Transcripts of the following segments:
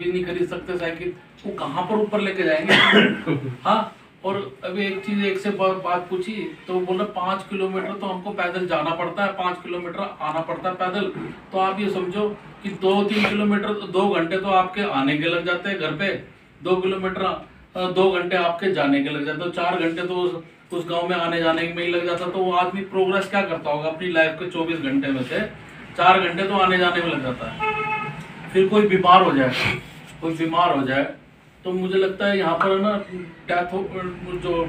भी नहीं खरीद सकते साइकिल। वो कहाँ पर ऊपर लेके जाएँगे? हाँ और अभी एक चीज़ एक से बा- बात पूछी तो बोला पाँच किलोमीटर तो हमको पैदल जाना पड़ता है पाँच किलोमीटर आना पड़ता है पैदल। तो आप ये समझो कि दो तीन किलोमीटर दो घंटे तो आपके आने के लग जाते हैं घर पे। दो किलोमीटर दो घंटे आपके जाने के लग जाते हैं। चार घंटे तो उस, उस गाँव में आने जाने में ही लग जाता तो वो आदमी प्रोग्रेस क्या करता होगा अपनी लाइफ के चौबीस घंटे में से? चार घंटे तो आने जाने में लग जाता है। फिर कोई बीमार हो जाए। कोई बीमार हो जाए तो मुझे लगता है यहाँ पर है ना डेथ जो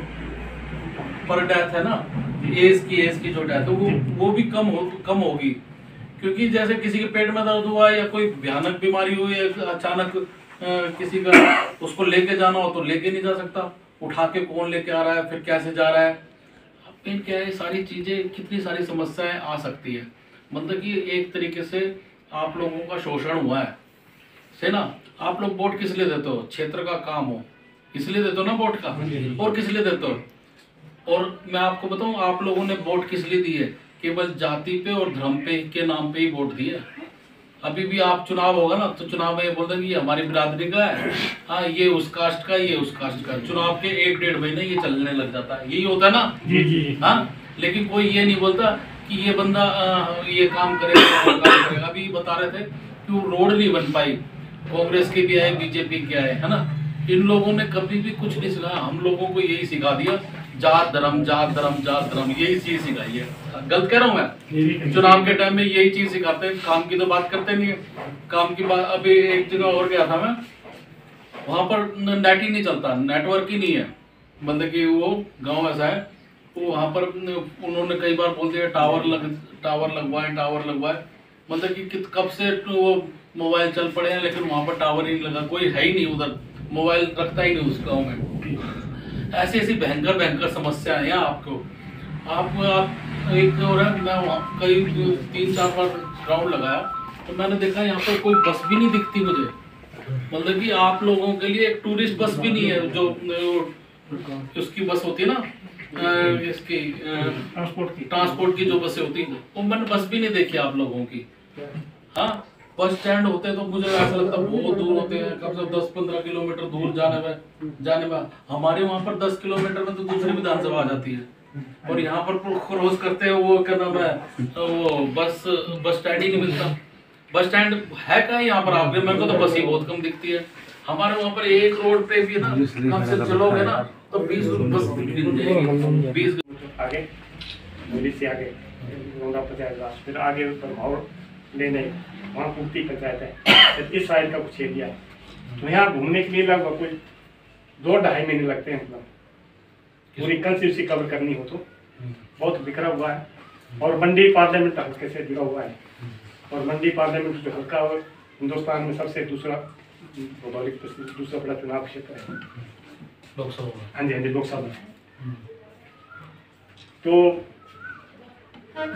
पर डेथ है ना एज की एज की जो डेथ है वो वो भी कम हो कम होगी। क्योंकि जैसे किसी के पेट में दर्द हुआ या कोई भयानक बीमारी हुई अचानक किसी का उसको लेके जाना हो तो लेके नहीं जा सकता। उठा के कौन लेके आ रहा है फिर कैसे जा रहा है। इन क्या है सारी चीज़ें कितनी सारी समस्याएँ आ सकती है। मतलब कि एक तरीके से आप लोगों का शोषण हुआ है। से ना? आप लोग वोट किस लिए देते हो? क्षेत्र का काम हो। इसलिए देते हो ना वोट का? और किस लिए देते हो? और मैं आपको बताऊँ आप लोगों ने वोट किस लिए दिए? केवल जाति पे और धर्म पे के नाम पे ही वोट दिए। अभी भी आप चुनाव होगा ना तो चुनाव में ये बोल देंगे ये हमारी बिरादरी का है। हाँ ये उस कास्ट का ये उस कास्ट का चुनाव के एक डेढ़ महीने ये चलने लग जाता है। यही होता है ना? जी जी। हाँ? लेकिन कोई ये नहीं बोलता कि ये बंदा ये काम करेगा काम करेगा। अभी बता रहे थे कि वो रोड नहीं बन पाई। कांग्रेस की भी है, बीजेपी की है है ना? इन लोगों ने कभी भी कुछ नहीं सिखाया। हम लोगों को यही सिखा दिया, जात धर्म जात धर्म जात धर्म, यही चीज़ सिखाई है। गलत कह रहा हूँ मैं? चुनाव के टाइम में यही चीज़ सिखाते हैं, काम की तो बात करते नहीं है। काम की बात, अभी एक जगह और गया था मैं। वहाँ पर नेट ही नहीं चलता नेटवर्क ही नहीं है। मतलब कि वो गाँव ऐसा है, वो वहाँ पर उन्होंने कई बार बोल दिया टावर लग टावर लगवाए टावर लगवाए। मतलब कि कब से वो मोबाइल चल पड़े हैं लेकिन वहाँ पर टावर ही नहीं लगा कोई है ही नहीं उधर। मोबाइल रखता ही नहीं उस गाँव में। ऐसी ऐसी भयंकर भयंकर समस्याएँ हैं आपको। आप आप एक और है मैं वहाँ कई तीन चार बार राउंड लगाया तो मैंने देखा यहाँ पर कोई बस भी नहीं दिखती मुझे। मतलब कि आप लोगों के लिए एक टूरिस्ट बस भी नहीं है जो उसकी बस होती है ना इसकी ट्रांसपोर्ट की। ट्रांसपोर्ट की जो बसें होती हैं वो मैंने बस भी नहीं देखी आप लोगों की। हाँ बस स्टैंड होते तो मुझे ऐसा लगता है बहुत दूर होते हैं, कम से कम दस पंद्रह किलोमीटर दूर जाने में जाने में। हमारे वहाँ पर दस किलोमीटर में तो दूसरी विधानसभा आ जाती है। और यहाँ पर क्रॉस करते हैं, वो क्या नाम है तो वो बस बस स्टैंड ही नहीं मिलता। बस स्टैंड है कहाँ यहाँ पर आपके मेरे को तो बस ही बहुत कम दिखती है। हमारे वहाँ पर एक रोड पे भी ना, कम से चलोगे ना तो बीस बस बीस आगे आगे फिर आगे ऊपर भाव लेने वहाँ कुर्ती पंचायत है। इस साइड का कुछ एरिया है। तो यहाँ घूमने के लिए लगभग कोई दो ढाई महीने लगते हैं मतलब। पूरी कंस्टिट्यूंसी कवर करनी हो तो। बहुत बिखरा हुआ है। और मंडी पार्लियामेंट हल्के से जुड़ा हुआ है। और मंडी पार्लियामेंट जो हल्का और हिंदुस्तान में सबसे दूसरा भौगोलिक दूसरा बड़ा चुनाव क्षेत्र है। लोकसभा हाँ जी हाँ जी लोकसभा। तो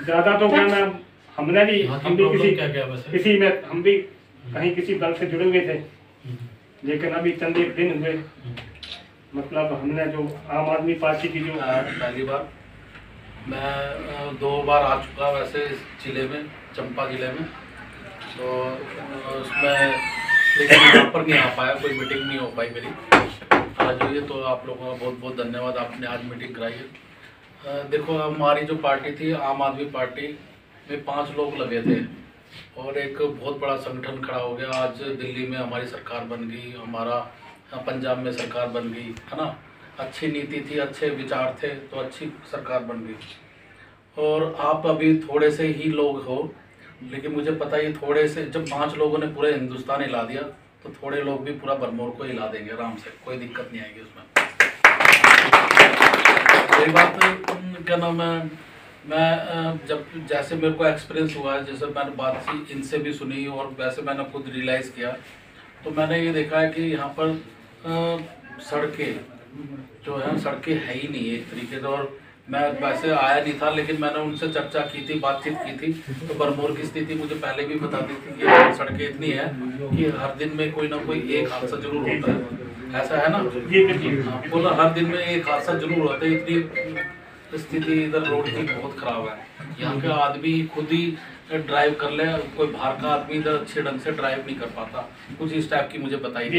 ज़्यादा तो क्या नाम हमने भी हम भी किसी क्या क्या किसी में हम भी कहीं किसी दल से जुड़े हुए थे। लेकिन अभी चंद एक दिन हुए। मतलब हमने जो आम आदमी पार्टी की जो पहली बार। मैं दो बार आ चुका वैसे इस ज़िले में चंपा ज़िले में। तो उसमें लेकिन यहाँ पर नहीं आ पाया कोई मीटिंग नहीं हो पाई मेरी। आज हुई तो आप लोगों का बहुत बहुत धन्यवाद आपने आज मीटिंग कराई है। देखो हमारी जो पार्टी थी आम आदमी पार्टी में पाँच लोग लगे थे। और एक बहुत बड़ा संगठन खड़ा हो गया। आज दिल्ली में हमारी सरकार बन गई, हमारा पंजाब में सरकार बन गई, है ना? अच्छी नीति थी, अच्छे विचार थे तो अच्छी सरकार बन गई। और आप अभी थोड़े से ही लोग हो, लेकिन मुझे पता है थोड़े से, जब पाँच लोगों ने पूरे हिंदुस्तान हिला दिया तो थोड़े लोग भी पूरा भरमौर को हिला देंगे आराम से, कोई दिक्कत नहीं आएगी उसमें। यही बात, क्या नाम है? मैं जब जैसे मेरे को एक्सपीरियंस हुआ है जैसे मैंने बात इनसे भी सुनी और वैसे मैंने खुद रियलाइज़ किया तो मैंने ये देखा है कि यहाँ पर सड़कें जो है सड़कें है ही नहीं है एक तरीके से और मैं वैसे आया नहीं था लेकिन मैंने उनसे चर्चा की थी बातचीत की थी तो बरमोर की स्थिति मुझे पहले भी बता दी थी कि सड़कें इतनी है कि हर दिन में कोई ना कोई एक हादसा ज़रूर होता है। ऐसा है ना? हाँ, बोला हर दिन में एक हादसा ज़रूर होता है इतनी स्थिति इधर रोड की बहुत खराब है। यहाँ के आदमी खुद ही ड्राइव कर ले, कोई बाहर का आदमी इधर अच्छे ढंग से ड्राइव नहीं कर पाता। कुछ इस टाइप की मुझे बताई